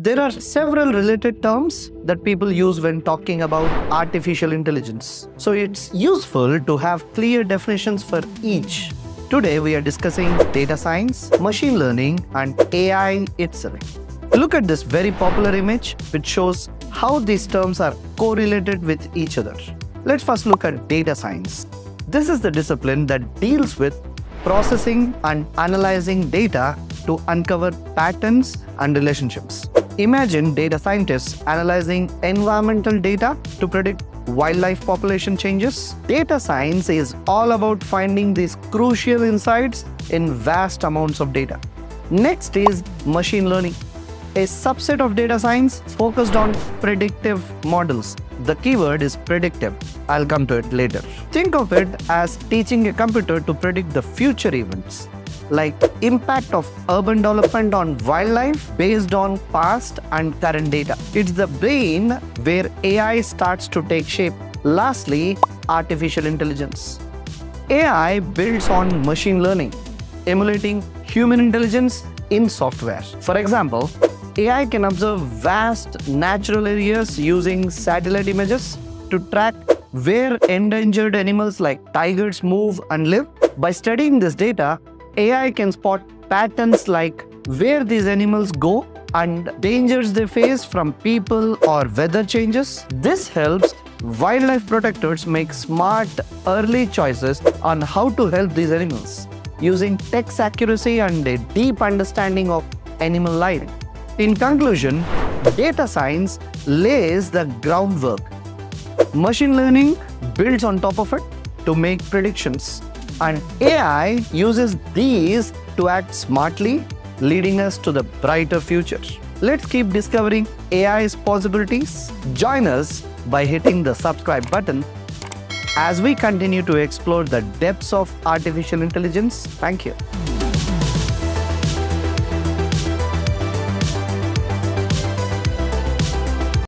There are several related terms that people use when talking about artificial intelligence. So it's useful to have clear definitions for each. Today we are discussing data science, machine learning, and AI itself. Look at this very popular image which shows how these terms are correlated with each other. Let's first look at data science. This is the discipline that deals with processing and analyzing data to uncover patterns and relationships. Imagine data scientists analyzing environmental data to predict wildlife population changes. Data science is all about finding these crucial insights in vast amounts of data. Next is machine learning, a subset of data science focused on predictive models. The keyword is predictive. I'll come to it later. Think of it as teaching a computer to predict the future events like impact of urban development on wildlife based on past and current data. It's the brain where AI starts to take shape. Lastly, artificial intelligence. AI builds on machine learning, emulating human intelligence in software. For example, AI can observe vast natural areas using satellite images to track where endangered animals like tigers move and live. By studying this data, AI can spot patterns like where these animals go and dangers they face from people or weather changes. This helps wildlife protectors make smart early choices on how to help these animals using text accuracy and a deep understanding of animal life. In conclusion, data science lays the groundwork. Machine learning builds on top of it to make predictions and AI uses these to act smartly, leading us to the brighter future. Let's keep discovering AI's possibilities. Join us by hitting the subscribe button as we continue to explore the depths of artificial intelligence. Thank you.